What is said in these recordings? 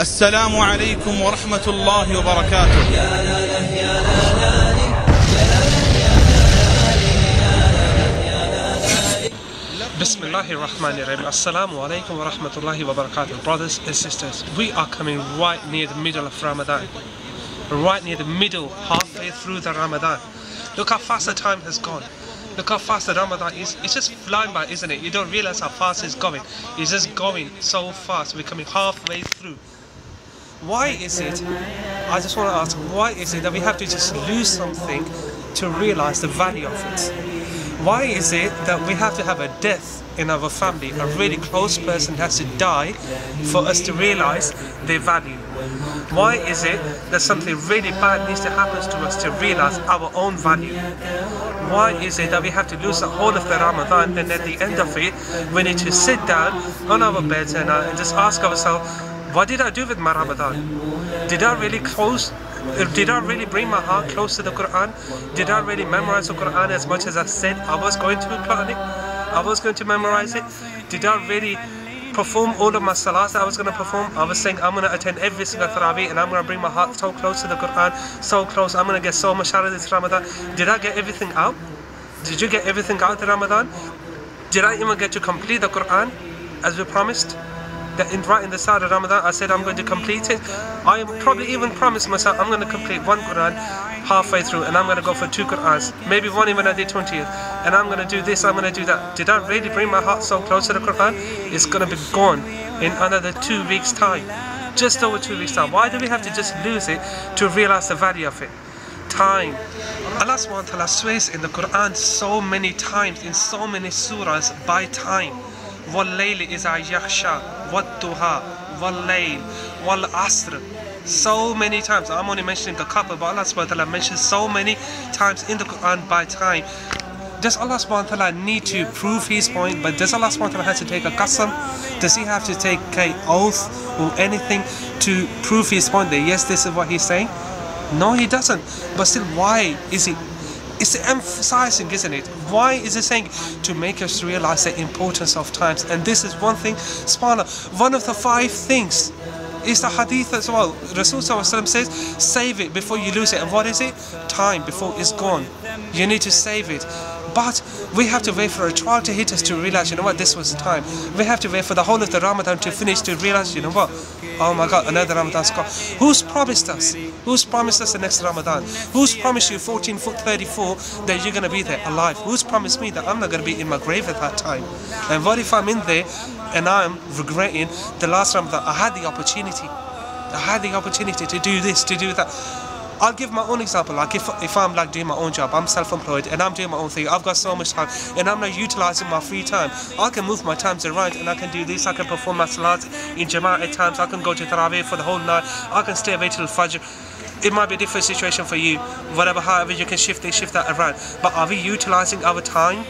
السلام عليكم ورحمة الله وبركاته Bismillahir Rahmanir Rahim. Assalamu alaikum wa rahmatullahi wa barakatuh. Brothers and sisters, we are coming right near the middle of Ramadan. Right near the middle, halfway through the Ramadan. Look how fast the time has gone. Look how fast the Ramadan is. It's just flying by, isn't it? You don't realize how fast it's going. It's just going so fast. We're coming halfway through. Why is it, I just want to ask, why is it that we have to just lose something to realize the value of it? Why is it that we have to have a death in our family, a really close person has to die for us to realize their value? Why is it that something really bad needs to happen to us to realize our own value? Why is it that we have to lose the whole of the Ramadan and at the end of it, we need to sit down on our beds and, uh, and just ask ourselves, what did I do with my Ramadan? Did I really close did I really bring my heart close to the Quran? Did I really memorize the Quran as much as I said I was going to plan it? I was going to memorize it? Did I really perform all of my salahs that I was going to perform? I was saying I'm going to attend every single Taraweeh and I'm going to bring my heart so close to the Quran, so close, I'm going to get so much out of this Ramadan. Did I get everything out? Did you get everything out of Ramadan? Did I even get to complete the Quran as we promised? that in right in the start of Ramadan I said I'm going to complete it. I probably even promised myself I'm going to complete one Quran halfway through and I'm going to go for two Qurans. Maybe one even at the 20th. And I'm going to do this, I'm going to do that. Did I really bring my heart so close to the Quran? It's going to be gone in another two weeks time. Just over two weeks time. Why do we have to just lose it to realize the value of it? Time. Allah subhanahu wa ta'ala swears in the Quran so many times in so many surahs by time. وَاللَّيْلِ إِذَا يَخْشَى وَالدُّهَا وَاللَّيْلِ وَالْعَصْرِ so many times I'm only mentioning a couple but Allah subhanahu wa ta'ala mentions so many times in the Quran by time does Allah subhanahu wa ta'ala need to prove his point but does Allah subhanahu wa ta'ala have to take a qasam does he have to take a oath or anything to prove his point that yes this is what he's saying no he doesn't but still why is he it's emphasizing, isn't it? Why is it saying to make us realize the importance of times? And this is one thing, subhanAllah, one of the five things is the hadith as well. Rasul says, save it before you lose it. And what is it? Time before it's gone. You need to save it. But we have to wait for a trial to hit us to realize, you know what, this was the time. We have to wait for the whole of the Ramadan to finish to realize, you know what, oh my God, another Ramadan's gone. Who's promised us? Who's promised us the next Ramadan? Who's promised you 14 foot 34 that you're going to be there alive? Who's promised me that I'm not going to be in my grave at that time? And what if I'm in there and I'm regretting the last Ramadan? I had the opportunity. I had the opportunity to do this, to do that. I'll give my own example. Like if, if I'm like doing my own job, I'm self-employed and I'm doing my own thing. I've got so much time and I'm not utilizing my free time. I can move my times around and I can do this. I can perform my salat in Jama'at at times. I can go to Taraweeh for the whole night. I can stay away till Fajr. It might be a different situation for you. Whatever, however you can shift it, shift that around. But are we utilizing our time?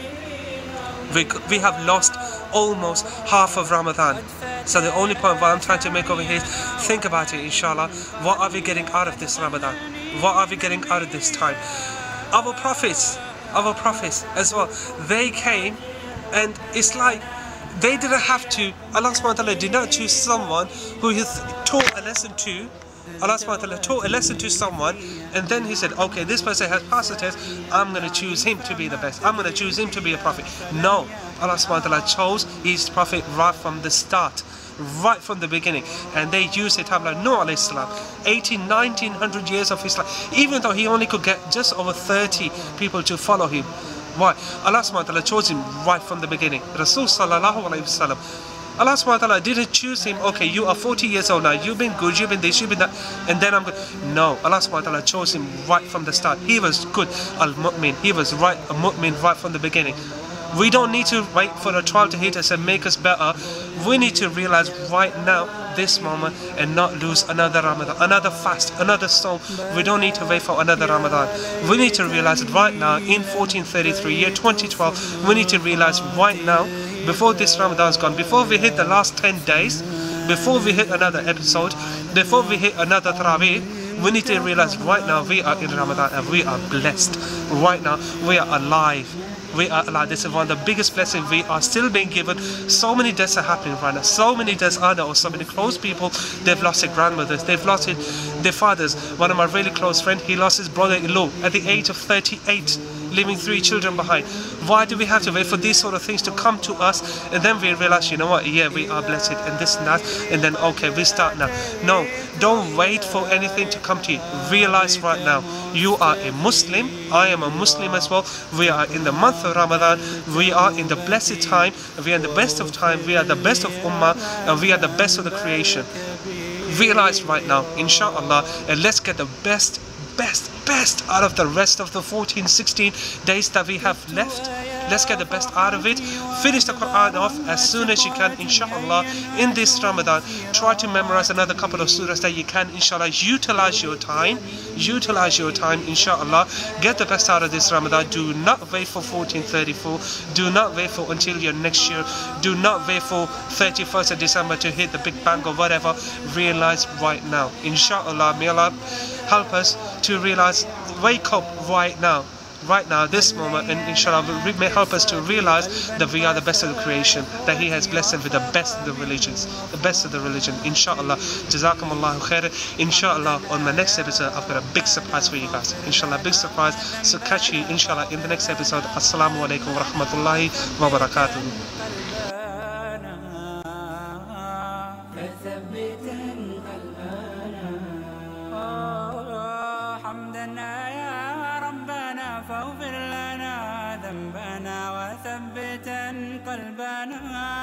We, we have lost almost half of Ramadan. So the only point what I'm trying to make over here is think about it inshallah. What are we getting out of this Ramadan? What are we getting out of this time? Our prophets, our prophets as well, they came and it's like they didn't have to, Allah subhanahu wa ta'ala did not choose someone who he taught a lesson to Allah subhanahu wa ta'ala taught a lesson to someone and then he said, okay, this person has passed the test, I'm going to choose him to be the best. I'm going to choose him to be a prophet. No, Allah subhanahu wa ta'ala chose his prophet right from the start right from the beginning. And they used the time like Noah alayhi salam 18 1900 years of his life. Even though he only could get just over 30 people to follow him. Why? Allah subhanahu wa ta'ala chose him right from the beginning. Rasul sallallahu alayhi wasallam Allah subhanahu wa ta'ala didn't choose him, okay, you are 40 years old now, you've been good, you've been this, you've been that, and then I'm good. No, Allah subhanahu wa ta'ala chose him right from the start. He was good, al-mu'min, he was right, a mu'min right from the beginning. We don't need to wait for a trial to hit us and make us better. We need to realize right now, this moment, and not lose another Ramadan, another fast, another soul. We don't need to wait for another Ramadan. We need to realize it right now, in 1433, year 2012, we need to realize right now, before this Ramadan is gone, before we hit the last 10 days, before we hit another episode, before we hit another Taraweeh, We need to realize right now we are in Ramadan and we are blessed. Right now we are alive. We are alive. This is one of the biggest blessings we are still being given. So many deaths are happening right now. So many deaths are there, or so many close people. They've lost their grandmothers. They've lost their fathers. One of my really close friends, he lost his brother-in-law at the age of 38 leaving three children behind. Why do we have to wait for these sort of things to come to us and then we realize, you know what, yeah, we are blessed and this and that, and then okay, we start now. No, don't wait for anything to come to you. Realize right now, you are a Muslim, I am a Muslim as well. We are in the month of Ramadan, we are in the blessed time, we are in the best of time, we are the best of Ummah, and we are the best of the creation. Realize right now, inshallah, and let's get the best best, best out of the rest of the 14, 16 days that we have left. Let's get the best out of it. Finish the Quran off as soon as you can, inshallah. In this Ramadan, try to memorize another couple of surahs that you can, inshallah. Utilize your time. Utilize your time, inshallah. Get the best out of this Ramadan. Do not wait for 1434. Do not wait for until your next year. Do not wait for 31st of December to hit the big bang or whatever. Realize right now. Inshallah, may Allah help us to realize, wake up right now right now, this moment, and inshallah may help us to realize that we are the best of the creation, that He has blessed us with the best of the religions, the best of the religion. Inshallah, Jazakumullahu khair. Inshallah, on my next episode, I've got a big surprise for you guys. Inshallah, big surprise. So catch you, inshallah, in the next episode. Assalamu alaikum wa. กันบ้าน